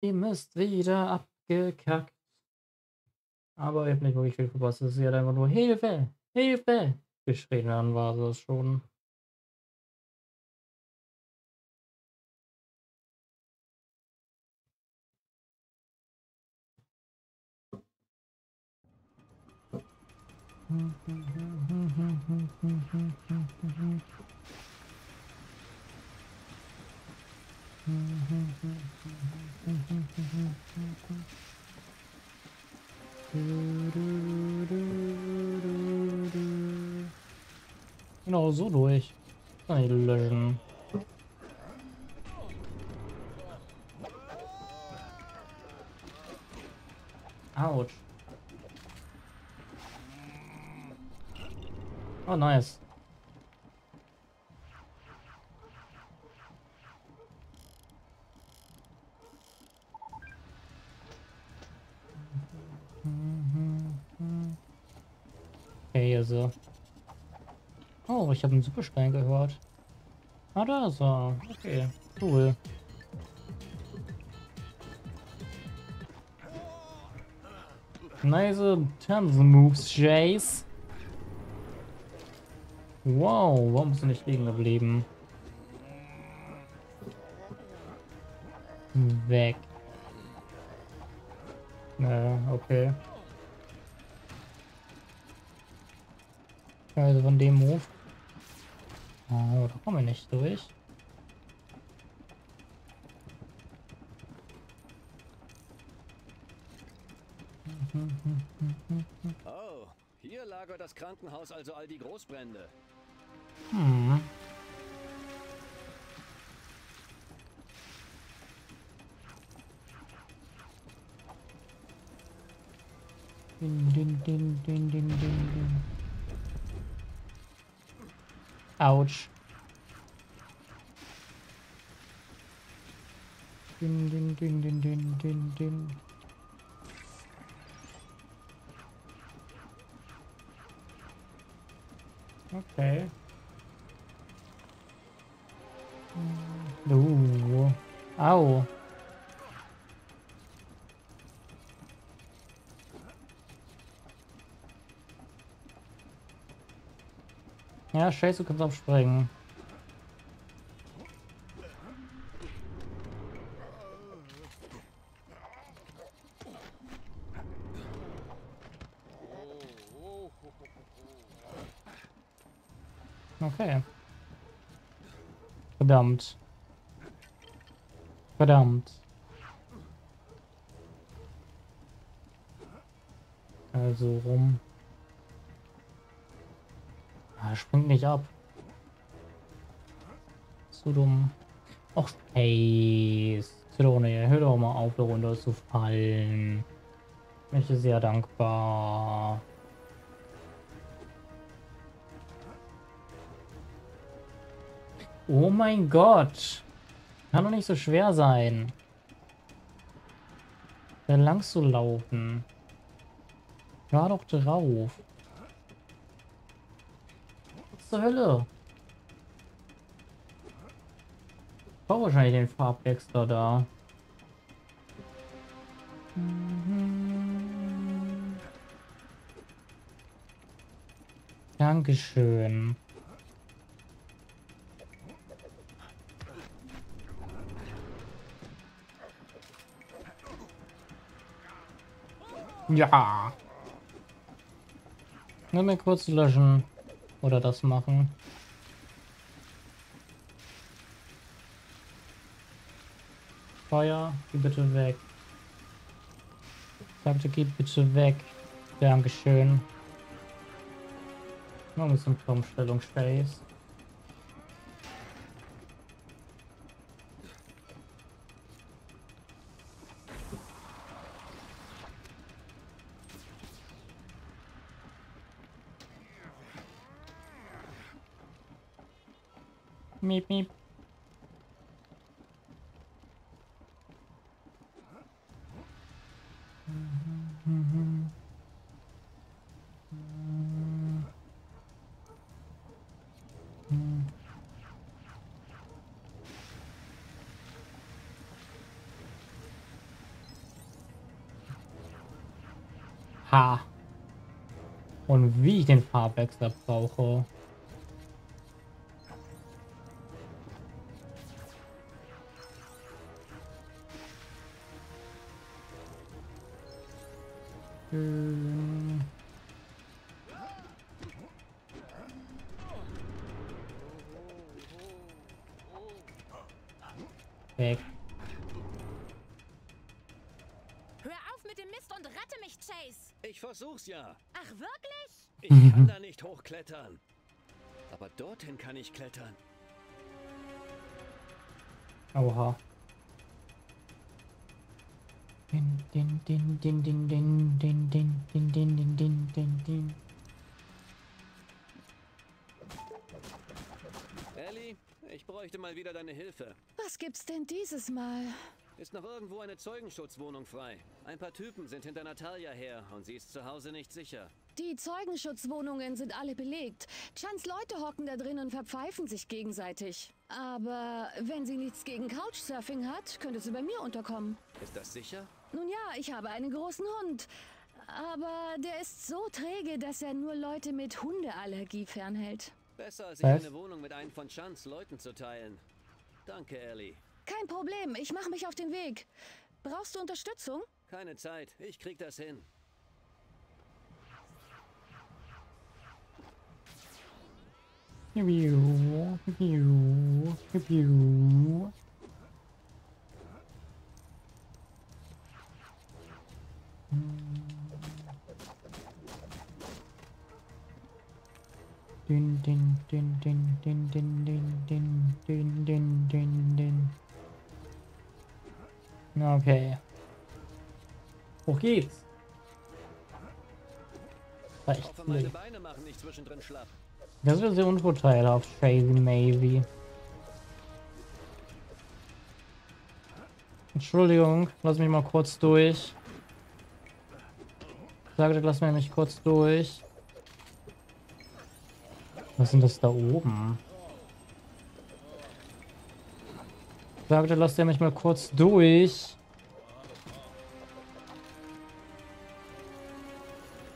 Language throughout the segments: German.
Team ist wieder abgekackt. Aber ich habe nicht wirklich viel verpasst. Es ist ja einfach nur Hilfe, Hilfe geschrien, dann war es schon. Genau, so durch. Kann ich löschen. Autsch. Oh, nice. Okay, also. Oh, ich habe einen Superstein gehört. Ah, da ist er. Okay, cool. Nice Tanz Moves, Jace. Wow, warum bist du nicht liegen geblieben? Weg. Naja, okay. Also von dem Move. Oh, da kommen wir nicht durch. Oh, hier lagert das Krankenhaus also all die Großbrände. Hm. Din, din, din, din, din, din, din. Autsch. Din, din, din, din, din, din, din. Okay. Uh. Au. Ja, du kannst abspringen. Okay. Verdammt. Verdammt. Also rum. Ah, springt nicht ab. So dumm. Och, ey. Zitrone, hör doch mal auf, da fallen. Ich bin sehr dankbar. Oh mein Gott. Kann doch nicht so schwer sein. Da lang zu laufen. War doch drauf. Zur Hölle? Ich brauche wahrscheinlich den Farbwechsler da. Dankeschön. Ja. Nur mal kurz löschen. Oder das machen. Feuer, geh bitte weg. Sagte, geht bitte weg. Dankeschön. Noch ein bisschen Turmstellung Space. miep, miep. Ha. Und wie ich den Farbwechsel brauche. Weg. Hör auf mit dem Mist und rette mich, Chase. Ich versuch's ja. Ach, wirklich? Ich kann da nicht hochklettern. Aber dorthin kann ich klettern. Oha. Din, din, din, din, din, din, din, din, din, din, din, din, din, din. Ellie, ich bräuchte mal wieder deine Hilfe. Was gibt's denn dieses Mal? Ist noch irgendwo eine Zeugenschutzwohnung frei? Ein paar Typen sind hinter Natalia her und sie ist zu Hause nicht sicher. Die Zeugenschutzwohnungen sind alle belegt. Chans Leute hocken da drin und verpfeifen sich gegenseitig. Aber wenn sie nichts gegen Couchsurfing hat, könnte sie bei mir unterkommen. Ist das sicher? Nun ja, ich habe einen großen Hund. Aber der ist so träge, dass er nur Leute mit Hundeallergie fernhält. Besser als sich Was? eine Wohnung mit einem von Chans Leuten zu teilen. Danke, Ellie. Kein Problem, ich mache mich auf den Weg. Brauchst du Unterstützung? Keine Zeit, ich krieg das hin. Pew, pew, pew. Din, din, din, din, din, din, din, din, din, din, din, din. Okay. Hoch geht's. Nicht schlapp. Das wird sehr unvorteilhaft, Crazy Maybe. Entschuldigung, lass mich mal kurz durch. Sagte, lass mich kurz durch. Was sind das da oben? Sagte, lass der mich mal kurz durch.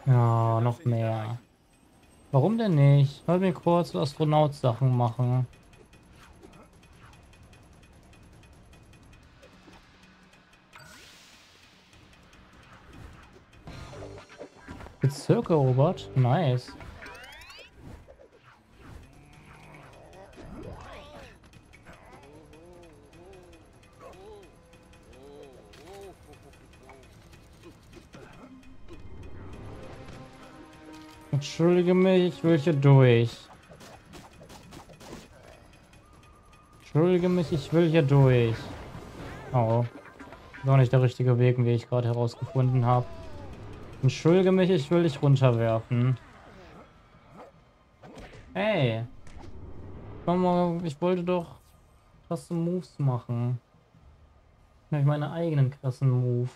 Ja, noch mehr. Warum denn nicht? Lass mich kurz Astronaut-Sachen machen. Bezirk erobert? Nice. Entschuldige mich, ich will hier durch. Entschuldige mich, ich will hier durch. Oh. Ist auch nicht der richtige Weg, wie ich gerade herausgefunden habe. Entschuldige mich, ich will dich runterwerfen. Hey. Komm mal, ich wollte doch krasse Moves machen. Ich meine eigenen krassen Move.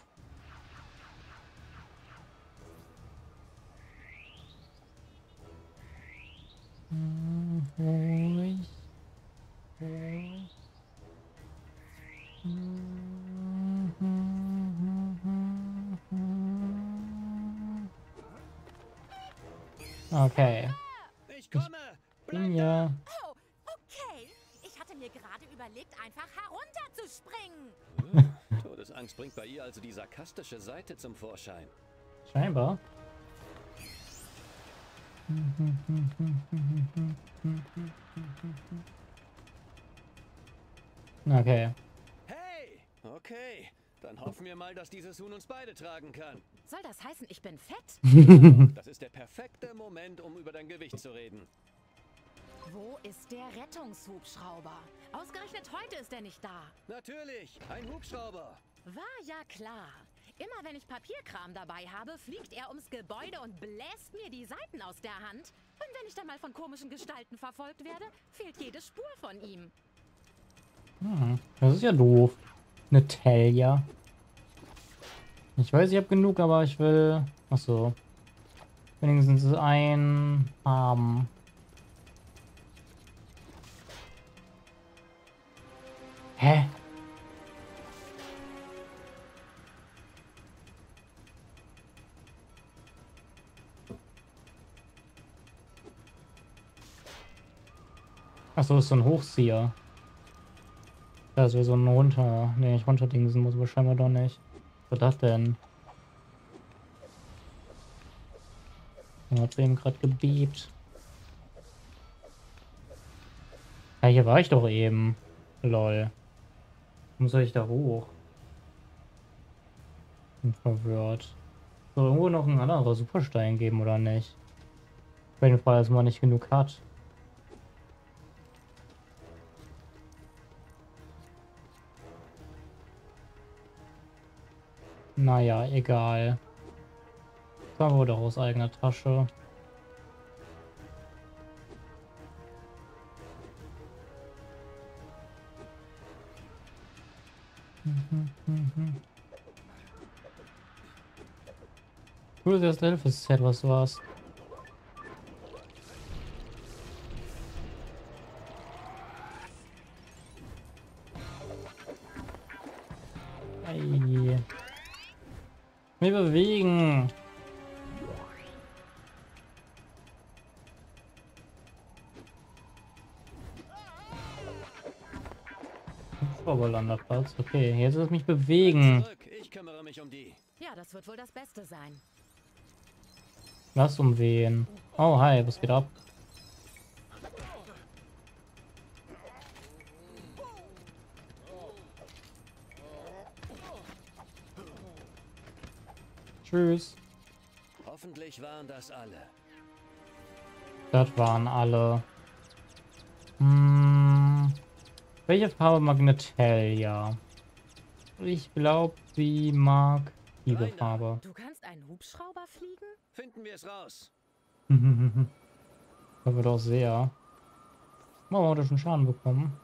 Sarkastische Seite zum Vorschein. Scheinbar. Okay. Hey! Okay, dann hoffen wir mal, dass dieses Huhn uns beide tragen kann. Soll das heißen, ich bin fett? Das ist der perfekte Moment, um über dein Gewicht zu reden. Wo ist der Rettungshubschrauber? Ausgerechnet heute ist er nicht da. Natürlich, ein Hubschrauber. War ja klar. Immer wenn ich Papierkram dabei habe, fliegt er ums Gebäude und bläst mir die Seiten aus der Hand. Und wenn ich dann mal von komischen Gestalten verfolgt werde, fehlt jede Spur von ihm. Hm, das ist ja doof. Eine Talia. Ich weiß, ich habe genug, aber ich will... Achso. Wenigstens ein haben. Hä? Achso, ist so ein Hochzieher. Das wäre so ein runter. Ne, ich runterdingsen muss, aber scheinbar doch nicht. Was war das denn? Hat eben gerade gebebt. Ja, hier war ich doch eben. Lol. Warum soll ich da hoch? Bin verwirrt. Soll irgendwo noch ein anderer Superstein geben oder nicht? Auf jeden Fall, dass man nicht genug hat. Naja, egal. Das wurde aus eigener Tasche. Cool, das Elfes-Set, was war's. Okay, jetzt es mich bewegen. Ich kümmere mich um die. Ja, das wird wohl das Beste sein. Was um wen? Oh, hi, was geht ab? Tschüss. Hoffentlich waren das alle. Das waren alle. Hm. Welche Farbe Magnetelia? Ich glaube, sie mag diese Rainer. Farbe. Du kannst einen Hubschrauber fliegen? Finden wir es raus. Das wird auch sehr. Oh, hat schon Schaden bekommen.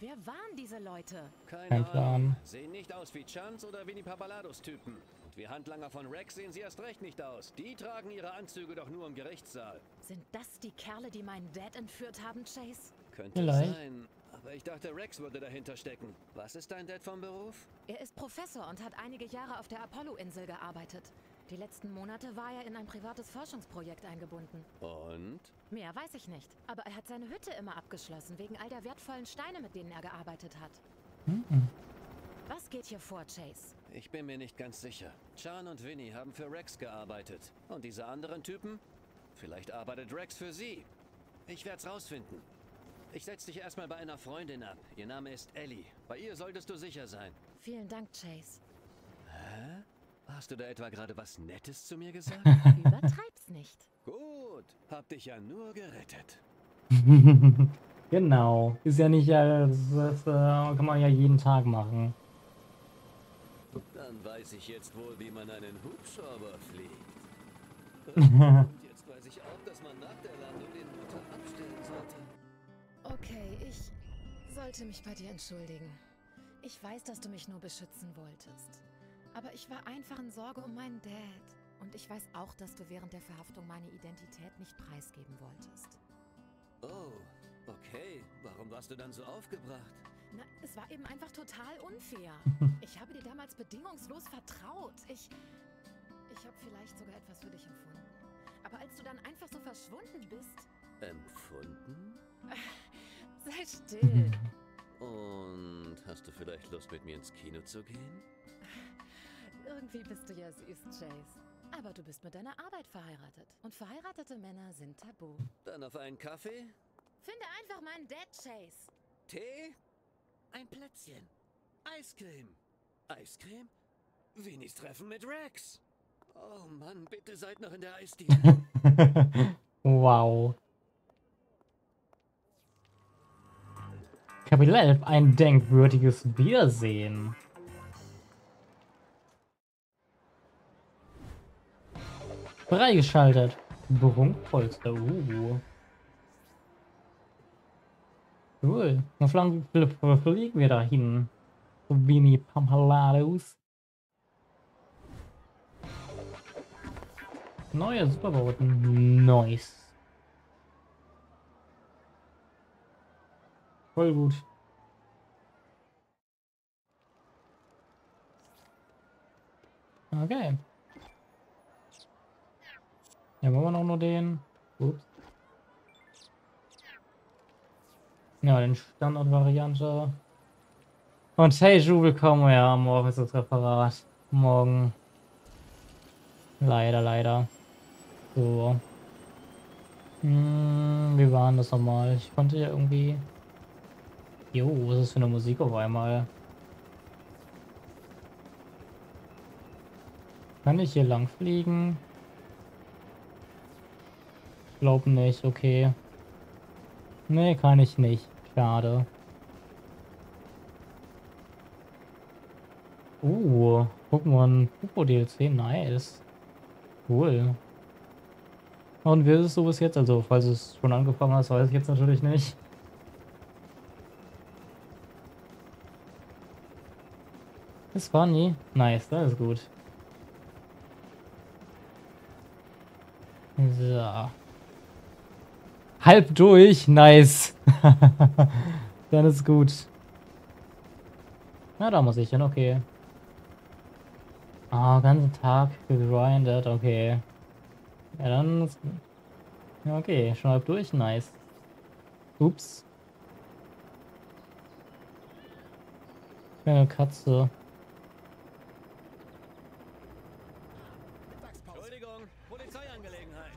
Wer waren diese Leute? Keine Kein. Plan. Sehen nicht aus wie Chance oder Winnie Papalados-Typen. Und wie Handlanger von Rex sehen sie erst recht nicht aus. Die tragen ihre Anzüge doch nur im Gerichtssaal. Sind das die Kerle, die meinen Dad entführt haben, Chase? Könnte Vielleicht. sein. Ich dachte, Rex würde dahinter stecken. Was ist dein Dad vom Beruf? Er ist Professor und hat einige Jahre auf der Apollo-Insel gearbeitet. Die letzten Monate war er in ein privates Forschungsprojekt eingebunden. Und? Mehr weiß ich nicht. Aber er hat seine Hütte immer abgeschlossen, wegen all der wertvollen Steine, mit denen er gearbeitet hat. Mhm. Was geht hier vor, Chase? Ich bin mir nicht ganz sicher. Chan und Winnie haben für Rex gearbeitet. Und diese anderen Typen? Vielleicht arbeitet Rex für sie. Ich werd's rausfinden. Ich setz dich erstmal bei einer Freundin ab. Ihr Name ist Ellie. Bei ihr solltest du sicher sein. Vielen Dank, Chase. Hä? Hast du da etwa gerade was Nettes zu mir gesagt? Übertreib's nicht. Gut, hab dich ja nur gerettet. genau. Ist ja nicht, äh, das, das äh, kann man ja jeden Tag machen. Dann weiß ich jetzt wohl, wie man einen Hubschrauber fliegt. Und jetzt weiß ich auch, dass man nach der Landung den Motor abstellen sollte. Okay, ich sollte mich bei dir entschuldigen. Ich weiß, dass du mich nur beschützen wolltest. Aber ich war einfach in Sorge um meinen Dad. Und ich weiß auch, dass du während der Verhaftung meine Identität nicht preisgeben wolltest. Oh, okay. Warum warst du dann so aufgebracht? Na, es war eben einfach total unfair. Ich habe dir damals bedingungslos vertraut. Ich. Ich habe vielleicht sogar etwas für dich empfunden. Aber als du dann einfach so verschwunden bist. Empfunden? Sei still. Und hast du vielleicht Lust, mit mir ins Kino zu gehen? Irgendwie bist du ja süß, Chase. Aber du bist mit deiner Arbeit verheiratet. Und verheiratete Männer sind tabu. Dann auf einen Kaffee? Finde einfach meinen Dad, Chase. Tee? Ein Plätzchen? Eiscreme? Eiscreme? Winnies Treffen mit Rex? Oh Mann, bitte seid noch in der Eisdiele. wow. Kapitel 11. Ein denkwürdiges Wiedersehen. Freigeschaltet. Prunkpolster. Uh. Cool. Wo fliegen fl- fliegen wir da hin? Vini Pampalados. Neue Superbauten. Nice. Voll gut. Okay. Ja, wollen wir noch nur den. Ups. Ja, den Standardvariante. Und hey, Ju, willkommen. Ja, morgen ist das Referat. Morgen. Leider, leider. So. Hm, wie war denn das nochmal? Ich konnte ja irgendwie... Jo, was ist das für eine Musik auf einmal? Kann ich hier lang fliegen? Glaub nicht, okay. Nee, kann ich nicht. Schade. Uh, Pokémon Popo DLC, nice. Cool. Und wie ist es so bis jetzt? Also, falls es schon angefangen hast, weiß ich jetzt natürlich nicht. Ist funny. Nice, das ist gut. So. Halb durch, nice. Dann ist gut. Na, da muss ich hin, okay. Ah, oh, ganzen Tag gegrindet, okay. Ja, dann ist... Ja, okay, schon halb durch, nice. Ups. Eine Katze. Entschuldigung, Polizeiangelegenheit.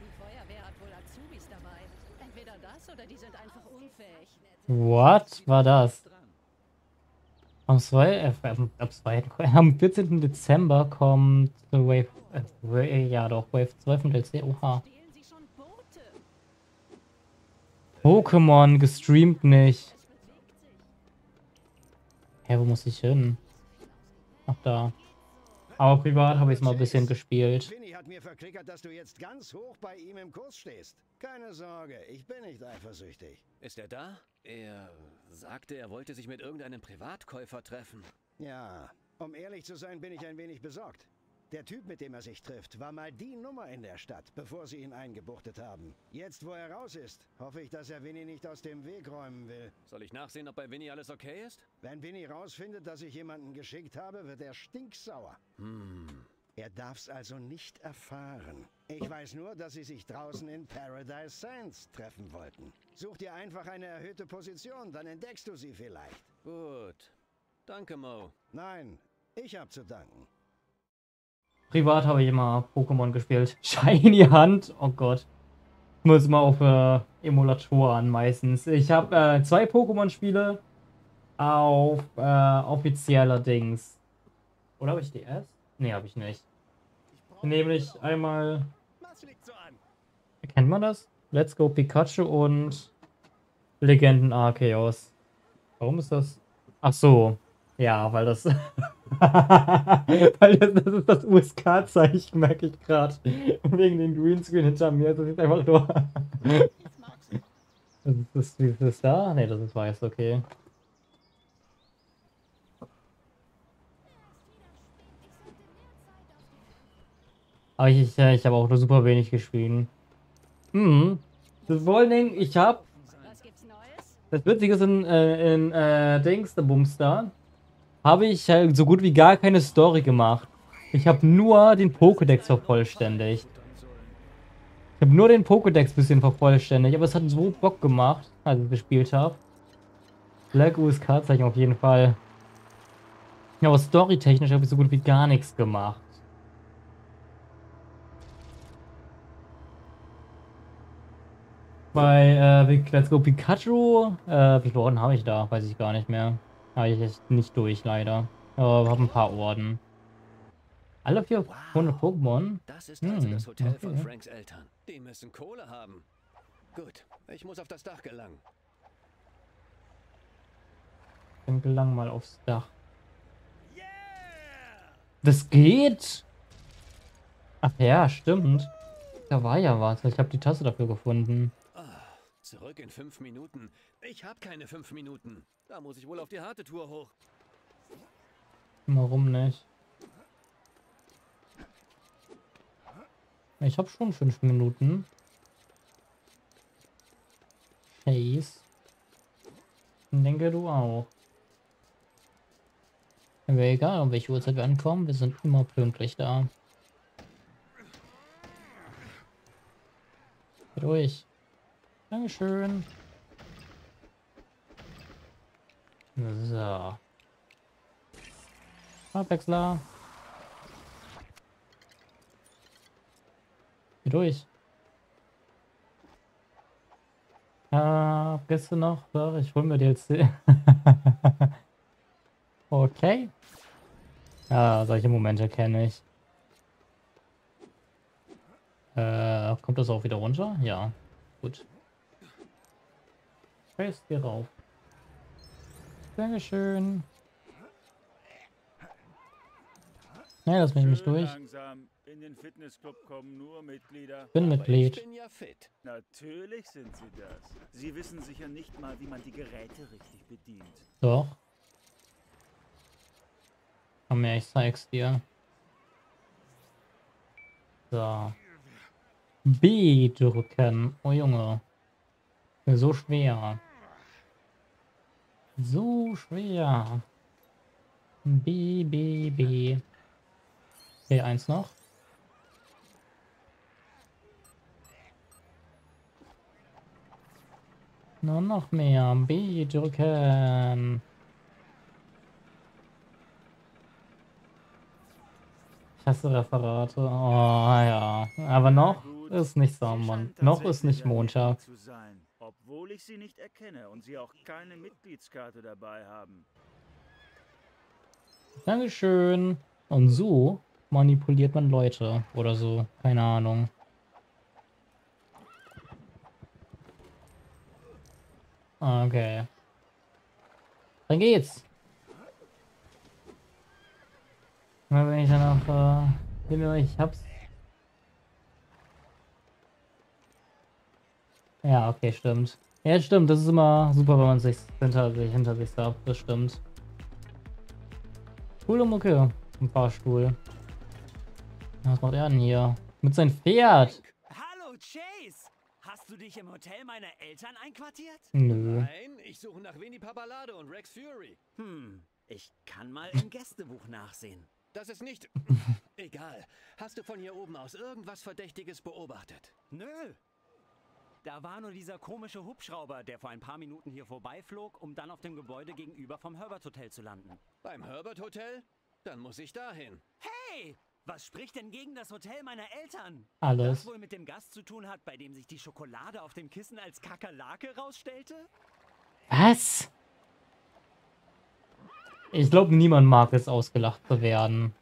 Die Feuerwehr hat wohl Azubis dabei. Entweder das oder die sind einfach unfähig. What war das? Am 2. Äh, am, am 2. Am 14. Dezember kommt Wave. Äh, ja doch, Wave 2 von DLC. Oha. Pokémon gestreamt nicht. Hä, wo muss ich hin? Ach da. Aber privat habe ich es mal ein bisschen gespielt. Vinny hat mir verklickert, dass du jetzt ganz hoch bei ihm im Kurs stehst. Keine Sorge, ich bin nicht eifersüchtig. Ist er da? Er sagte, er wollte sich mit irgendeinem Privatkäufer treffen. Ja, um ehrlich zu sein, bin ich ein wenig besorgt. Der Typ, mit dem er sich trifft, war mal die Nummer in der Stadt, bevor sie ihn eingebuchtet haben. Jetzt, wo er raus ist, hoffe ich, dass er Vinny nicht aus dem Weg räumen will. Soll ich nachsehen, ob bei Winnie alles okay ist? Wenn Vinny rausfindet, dass ich jemanden geschickt habe, wird er stinksauer. Hm. Er darf's also nicht erfahren. Ich weiß nur, dass sie sich draußen in Paradise Sands treffen wollten. Such dir einfach eine erhöhte Position, dann entdeckst du sie vielleicht. Gut. Danke, Mo. Nein, ich hab zu danken. Privat habe ich immer Pokémon gespielt. Shiny Hand, oh Gott. Muss mal auf äh, Emulatoren meistens. Ich habe äh, zwei Pokémon-Spiele auf äh, offizieller Dings. Oder habe ich die erst? Nee, habe ich nicht. Nämlich einmal. Kennt man das? Let's Go Pikachu und Legenden Arceus. Warum ist das? Ach so. Ja, weil das. weil das, das ist das USK-Zeichen, merke ich gerade. Wegen den Greenscreen hinter mir. Das ist einfach nur. das ist, das, wie ist das da? Ne, das ist weiß, okay. Aber ich, ich, ich habe auch nur super wenig gespielt. Hm. Vor allen ich habe das Witzige ist in, äh, in äh, Dings, der Bumster, habe ich halt so gut wie gar keine Story gemacht. Ich habe nur den Pokédex vervollständigt. Ich habe nur den Pokédex bisschen vervollständigt, aber es hat so Bock gemacht, als ich gespielt habe. Black USK-Zeichen auf jeden Fall. Ja, aber storytechnisch habe ich so gut wie gar nichts gemacht. Bei äh, Let's Go Pikachu, äh, wie viele Orden habe ich da? Weiß ich gar nicht mehr. Habe ich echt nicht durch, leider. Aber habe ein paar Orden. Alle 400 Pokémon? Das ist also Hm, das Hotel von okay. Franks Eltern. Die müssen Kohle haben. Gut, ich muss auf das Dach gelangen. Dann gelang mal aufs Dach. Das geht? Ach ja, stimmt. Da war ja was. Ich habe die Tasse dafür gefunden. Zurück in fünf Minuten. Ich habe keine fünf Minuten. Da muss ich wohl auf die harte Tour hoch. Warum nicht? Ich habe schon fünf Minuten. Chase. Denke du auch. Wäre egal, um welche Uhrzeit wir ankommen, wir sind immer pünktlich da. Durch. Dankeschön. So. Abwechsler. Geh durch. Ah, bist du noch? Doch, ich hol mir DLC. okay. Ja, solche Momente kenne ich. Äh, kommt das auch wieder runter? Ja, gut. Fest hier rauf. Dankeschön. Ne, lass mich nicht durch. Mitglieder. Bin Mitglied. Ich bin ja fit. Natürlich sind sie das. Sie wissen sicher nicht mal, wie man die Geräte richtig bedient. Doch. Komm her, ich zeig's dir. So. B drücken. Oh Junge. So schwer. So schwer. B, B, B. Okay, eins noch. Nur noch mehr. B drücken. Ich hasse Referate. Oh ja. Aber noch ist nicht scheint Noch ist tatsächlich nicht Montag. Obwohl ich sie nicht erkenne und sie auch keine Mitgliedskarte dabei haben. Dankeschön. Und so manipuliert man Leute oder so. Keine Ahnung. Okay. Dann geht's. Wenn ich dann noch äh, ich hab's. Ja, okay, stimmt. Ja, stimmt. Das ist immer super, wenn man sich hinter sich hinter sich sagt. Das stimmt. Coole Mucke. Ein Fahrstuhl. Was macht er denn hier? Mit seinem Pferd. Hallo Chase! Hast du dich im Hotel meiner Eltern einquartiert? Nö. Nein, ich suche nach Vinny Papalado und Rex Fury. Hm, ich kann mal im Gästebuch nachsehen. Das ist nicht... Egal. Hast du von hier oben aus irgendwas Verdächtiges beobachtet? Nö. Da war nur dieser komische Hubschrauber, der vor ein paar Minuten hier vorbeiflog, um dann auf dem Gebäude gegenüber vom Herbert Hotel zu landen. Beim Herbert Hotel? Dann muss ich dahin. Hey! Was spricht denn gegen das Hotel meiner Eltern? Alles. Das wohl mit dem Gast zu tun hat, bei dem sich die Schokolade auf dem Kissen als Kakerlake rausstellte? Was? Ich glaube, niemand mag es, ausgelacht zu werden.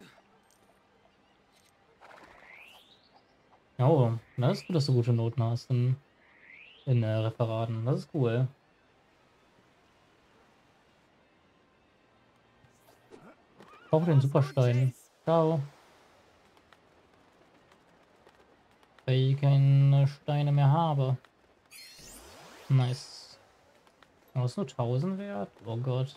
Oh, das ist gut, dass du gute Noten hast in, in äh, Referaten. Das ist cool. Ich brauche den Superstein. Ciao. Weil ich keine Steine mehr habe. Nice. Aber ist nur 1000 wert? Oh Gott.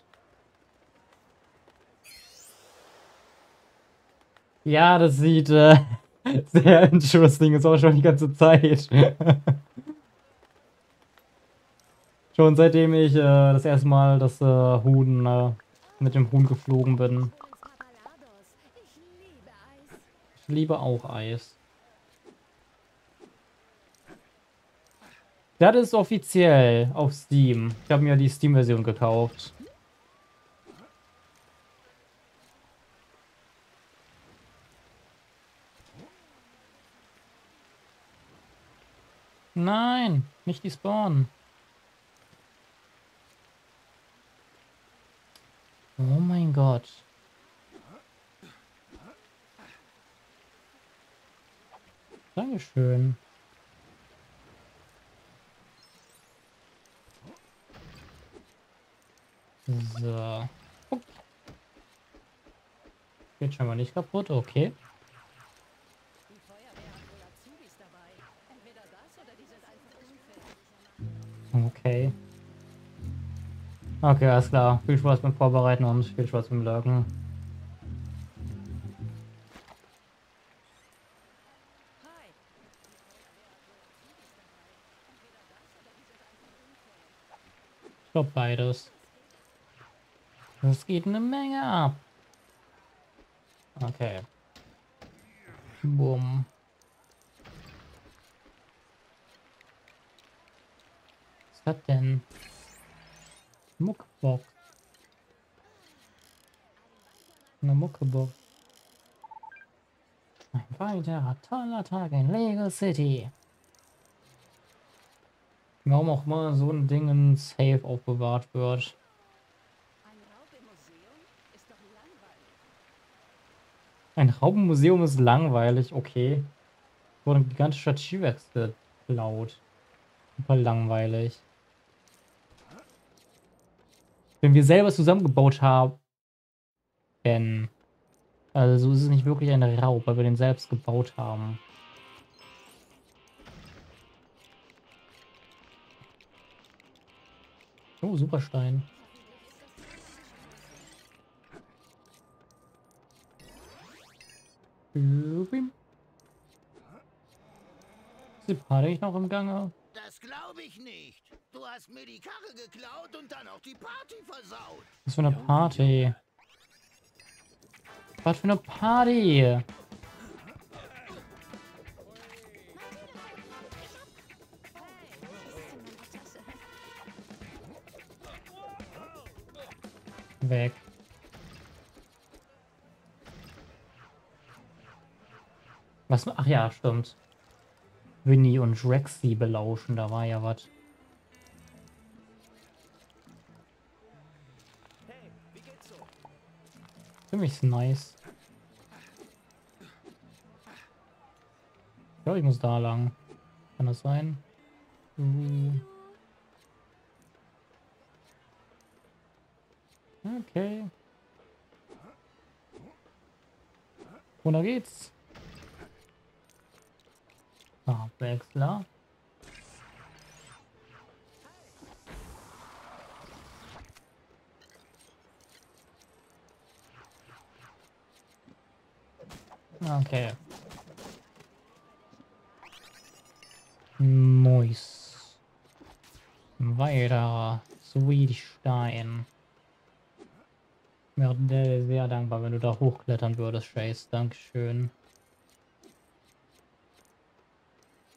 Ja, das sieht äh, sehr interesting aus, auch schon die ganze Zeit. schon seitdem ich äh, das erste Mal das äh, Huhn äh, mit dem Huhn geflogen bin. Ich liebe auch Eis. Das ist offiziell auf Steam. Ich habe mir die Steam-Version gekauft. Nein, nicht die Spawn. Oh mein Gott. Dankeschön. So. Oh. Geht schon mal nicht kaputt, okay. Die Okay, alles klar. Viel Spaß beim Vorbereiten und viel Spaß beim. Hi. Ich glaube beides. Das geht eine Menge ab. Okay. Bumm. Was hat denn? Muckbox. Eine Muckebox. Ein weiterer toller Tag in Lego City. Warum auch immer so ein Ding in Safe aufbewahrt wird. Ein Raubenmuseum ist langweilig, okay. Wurde ein gigantischer T-Rex geklaut. Super langweilig. Wenn wir selber zusammengebaut haben. Also ist es nicht wirklich ein Raub, weil wir den selbst gebaut haben. Oh, Superstein. Ist die Party noch im Gange? Das glaube ich nicht. Du hast mir die Karre geklaut und dann auch die Party versaut. Was für eine Party? Was für eine Party? Weg. Was? Ach ja, stimmt. Winnie und Rexy belauschen, da war ja was. Ziemlich nice. Ich glaube, ich muss da lang. Kann das sein? Uh. Okay. Runter geht's. Ah, Wechsler. Okay. Nice. Weiter. Sweetstein. Wäre sehr dankbar, wenn du da hochklettern würdest, Chase. Dankeschön.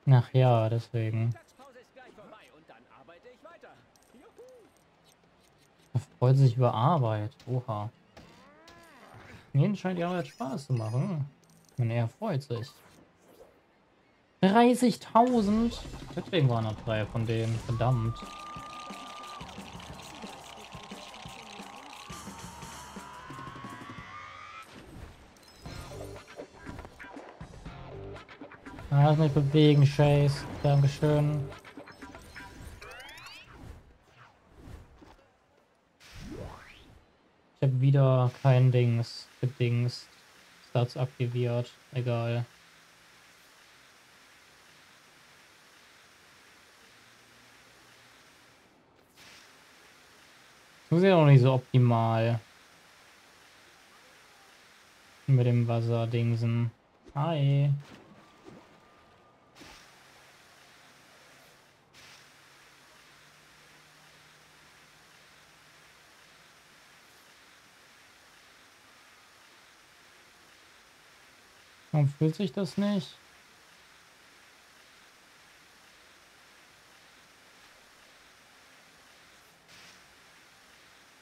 Ach ja, deswegen. Er freut sich über Arbeit. Oha. Mir scheint die Arbeit Spaß zu machen. Und er freut sich. 30.000? Deswegen waren noch drei von denen. Verdammt. Lass mich bewegen, Chase. Dankeschön. Ich habe wieder kein Dings gedings. Stats aktiviert. Egal. Das ist ja auch nicht so optimal. Mit dem Wasserdingsen. Hi. Warum fühlt sich das nicht?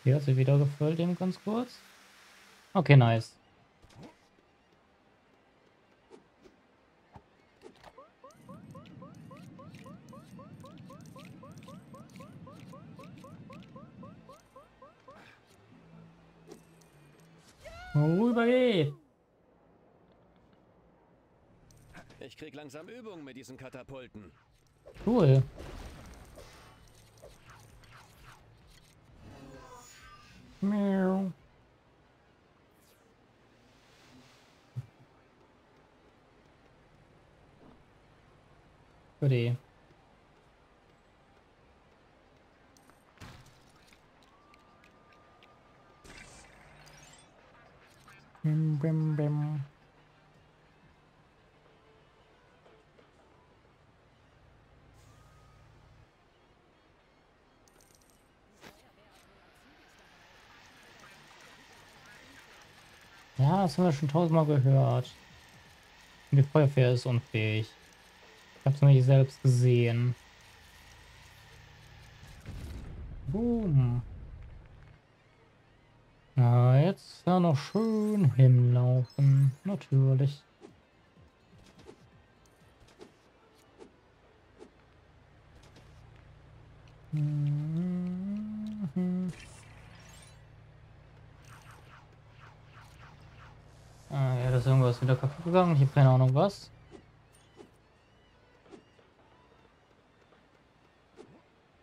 Hier hat sie wieder gefüllt, eben ganz kurz. Okay, nice. Rüber geht. Ich krieg langsam Übung mit diesen Katapulten. Cool. Miau. Goodie. Bim, bim, bim. Ja, das haben wir schon tausendmal gehört. Die Feuerwehr ist unfähig. Ich habe es noch nicht selbst gesehen. Boom. Na, jetzt ja noch schön hinlaufen. Natürlich. Mhm. Ah, ja, da ist irgendwas wieder kaputt gegangen. Ich habe keine Ahnung was.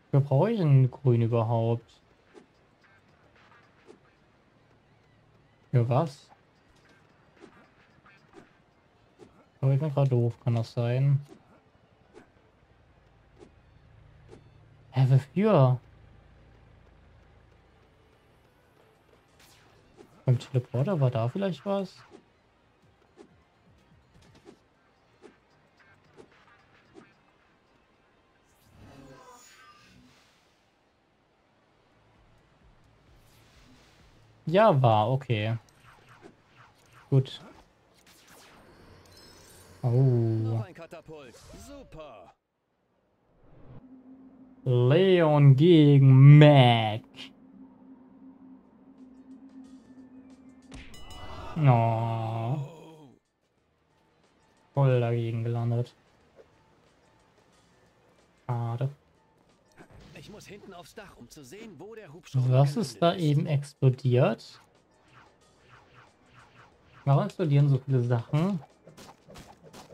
Wofür brauche ich denn grün überhaupt? Für was? Aber ich bin gerade doof, kann das sein? Hä, wofür? Beim Teleporter war da vielleicht was? Ja, war, okay. Gut. Oh. Noch ein Katapult. Super. Leon gegen Mac. Oh. Voll dagegen gelandet. Schade. Ich muss hinten aufs Dach, um zu sehen, wo der Hubschrauber Was ist da eben explodiert? Warum explodieren so viele Sachen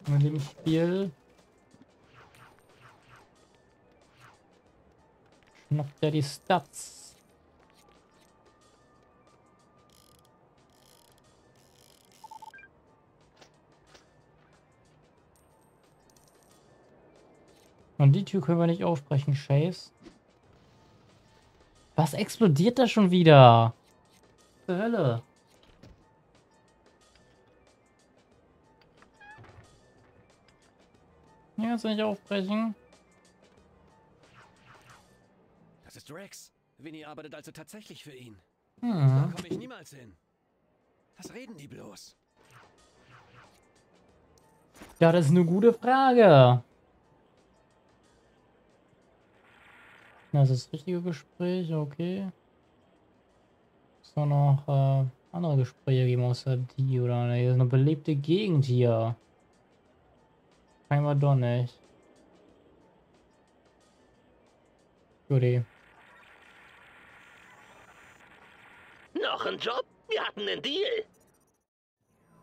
in dem Spiel? Schnappt er die Stats? Und die Tür können wir nicht aufbrechen, Chase. Was explodiert da schon wieder? Zur Hölle. Ja, jetzt nicht aufbrechen. Das ist Rex. Winnie arbeitet also tatsächlich für ihn. Da Hm. komme ich niemals hin. Was reden die bloß? Ja, das ist eine gute Frage. Das ist das richtige Gespräch, okay. So noch äh, andere Gespräche geben außer die oder ne, hier ist eine belebte Gegend hier. Scheinbar doch nicht. Guti. Noch ein Job? Wir hatten einen Deal.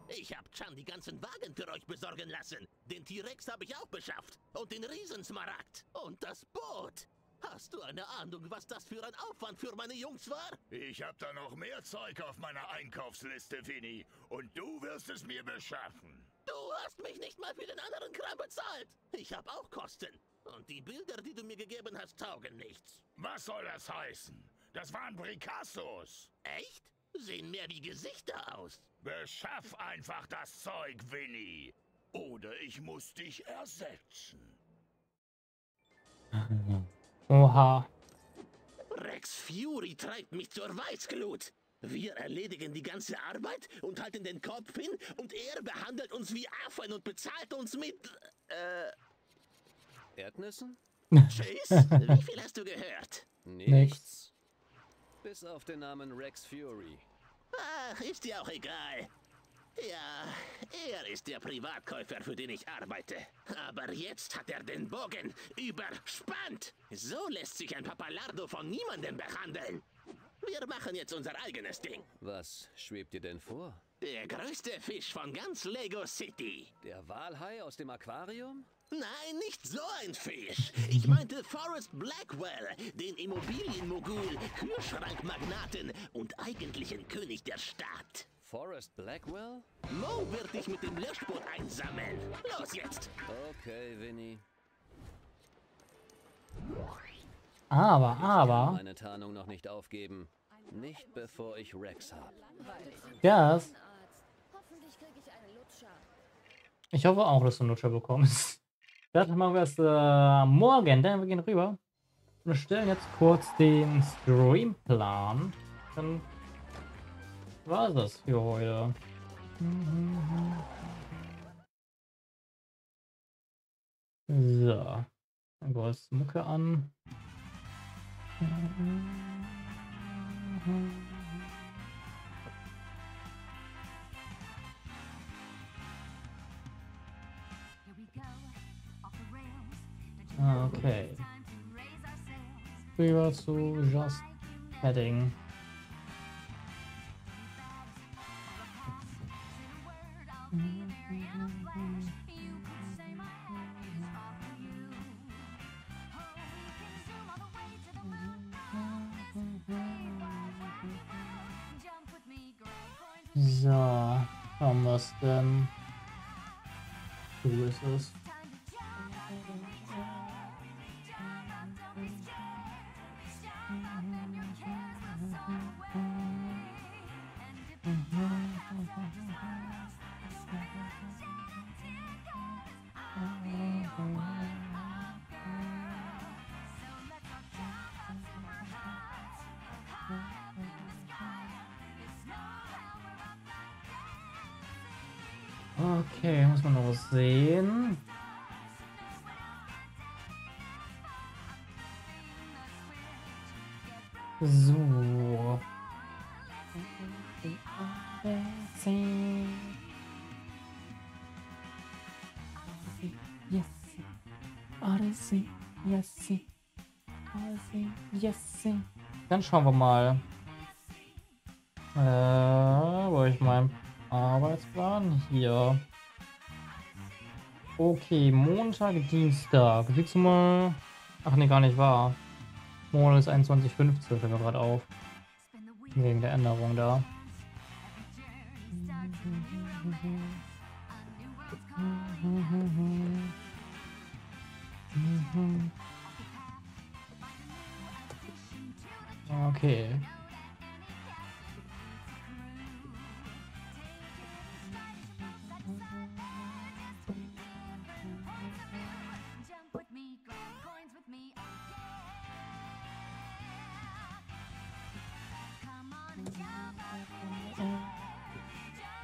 Ich hab Chan die ganzen Wagen für euch besorgen lassen. Den T-Rex habe ich auch beschafft. Und den Riesensmaragd. Und das Boot. Hast du eine Ahnung, was das für ein Aufwand für meine Jungs war? Ich hab da noch mehr Zeug auf meiner Einkaufsliste, Vinny. Und du wirst es mir beschaffen. Du hast mich nicht mal für den anderen Kram bezahlt. Ich hab auch Kosten. Und die Bilder, die du mir gegeben hast, taugen nichts. Was soll das heißen? Das waren Bricassos. Echt? Sehen mehr wie Gesichter aus. Beschaff einfach das Zeug, Vinny. Oder ich muss dich ersetzen. Oha. Rex Fury treibt mich zur Weißglut. Wir erledigen die ganze Arbeit und halten den Kopf hin und er behandelt uns wie Affen und bezahlt uns mit... Äh, Erdnüssen? Chase? Wie viel hast du gehört? Nichts. Bis auf den Namen Rex Fury. Ach, ist dir auch egal. Ja, er ist der Privatkäufer, für den ich arbeite. Aber jetzt hat er den Bogen überspannt. So lässt sich ein Papalardo von niemandem behandeln. Wir machen jetzt unser eigenes Ding. Was schwebt dir denn vor? Der größte Fisch von ganz Lego City. Der Walhai aus dem Aquarium? Nein, nicht so ein Fisch. Ich meinte Forrest Blackwell, den Immobilienmogul, Kühlschrankmagnaten und eigentlichen König der Stadt. Forrest Blackwell? Mo wird dich mit dem Löschboot einsammeln. Los jetzt! Okay, Winnie. Aber, Ich kann aber, meine Tarnung noch nicht aufgeben. Nicht bevor ich Rex habe. das. Hoffentlich kriege ich einen Lutscher. Ich hoffe auch, dass du einen Lutscher bekommst. Das machen wir erst äh, morgen, denn wir gehen rüber. Wir stellen jetzt kurz den Streamplan. Dann war das für heute. So. Gold's Mucke an. Okay. Rüber zu Just Heading. So, haben wir es? So ist es. Okay, muss man noch was sehen. So. Dann schauen wir mal. Äh, wo ich mein Arbeitsplan? Hier. Okay, Montag, Dienstag. Du mal... Ach nee, gar nicht wahr. Monat ist 21.15, fällt mir gerade auf. Wegen der Änderung da.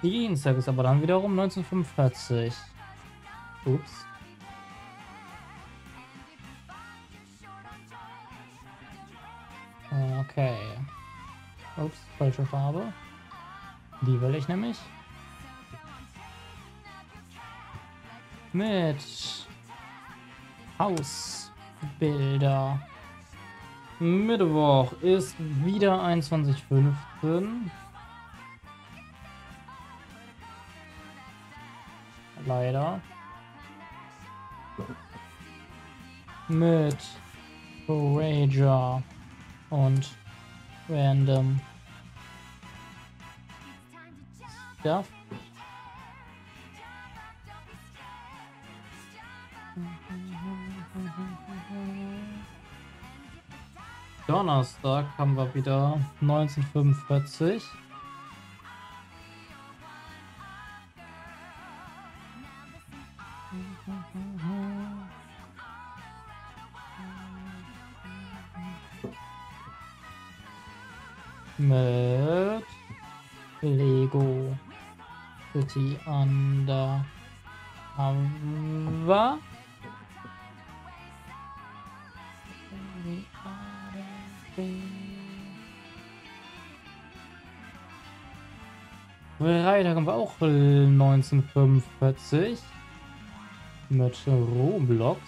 Dienstag ist aber dann wiederum 1945. Ups. Okay. Ups, falsche Farbe. Die will ich nämlich. Mit Hausbilder. Mittwoch ist wieder 21.15. Leider. Mit Rager und Random Stuff. Donnerstag haben wir wieder 1945. Mit Lego City Under Cover. Haben wir auch 1945 mit Roblox.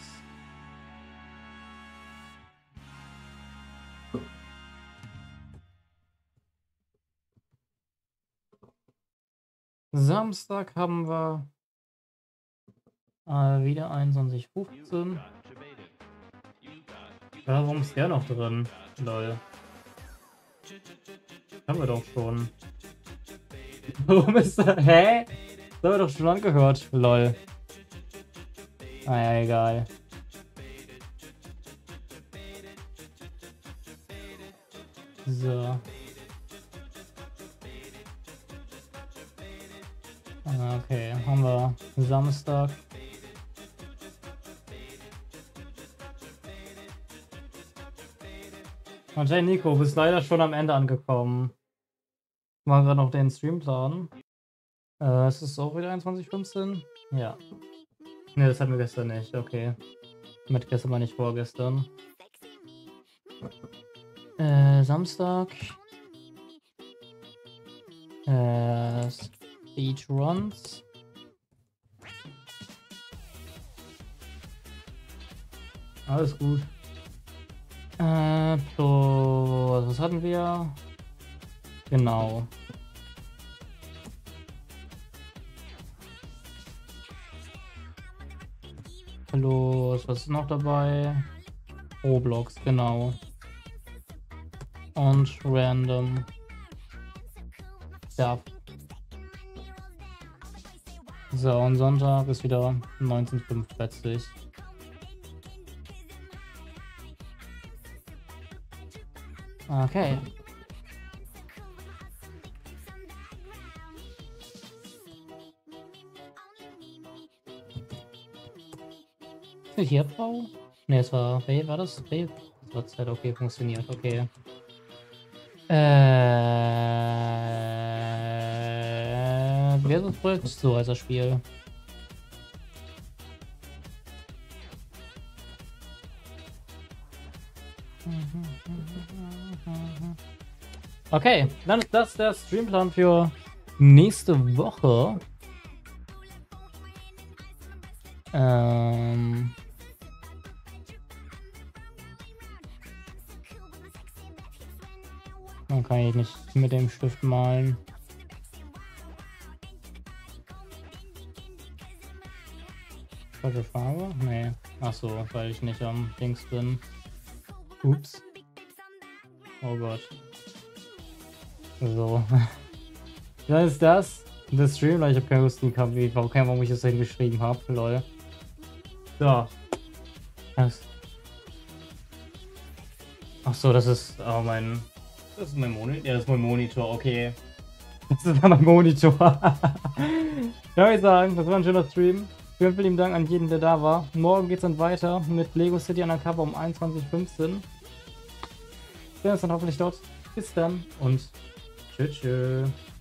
Samstag haben wir äh, wieder 21.15 Ja, warum ist der noch drin? Lol. Haben wir doch schon. Warum ist er? Hä? Das haben wir doch schon angehört. Lol. Ah ja, egal. So. Ah, Okay, haben wir Samstag. Anscheinend Nico, bist leider schon am Ende angekommen. War gerade noch den Streamplan. Äh, ist es auch wieder 21.15? Ja. Ne, das hatten wir gestern nicht, okay. Mit gestern war nicht vorgestern. Äh, Samstag. Äh, Speedruns. Alles gut. Äh, plus, was hatten wir? Genau. Plus, was ist noch dabei? Roblox, genau. Und random. Ja. So, und Sonntag ist wieder 19.5 plötzlich. Okay. Ist hier Frau? Ne, es war Bay, war das? Bay? Das war Zeit, okay, funktioniert, okay. Äh, wer Projekt? So heißt das Spiel. Okay, dann ist das der Streamplan für nächste Woche. Ähm Dann kann ich nicht mit dem Stift malen. Falsche Farbe? Nee. Achso, weil ich nicht am Dings bin. Ups. Oh Gott. So. Dann ist das das Stream, ich habe keine Lust, die KW, warum ich das dahin geschrieben habe, lol. So. Das. Ach so, das ist oh mein das ist mein Monitor. Ja, das ist mein Monitor, okay. Das ist mein Monitor. ja, ich sagen, das war ein schöner Stream. Vielen, vielen Dank an jeden, der da war. Morgen geht es dann weiter mit Lego City Undercover um 21.15 Uhr. Wir sehen uns dann hoffentlich dort. Bis dann und tschüss. tschüss.